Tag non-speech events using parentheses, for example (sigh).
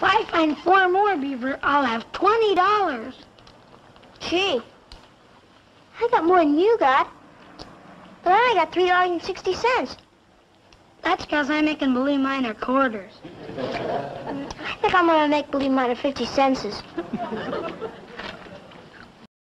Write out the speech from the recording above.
If I find four more beaver, I'll have twenty dollars. Gee, I got more than you got. But I only got three dollars and sixty cents. That's because I'm making believe mine are quarters. (laughs) I think I'm gonna make believe mine are fifty cents. (laughs)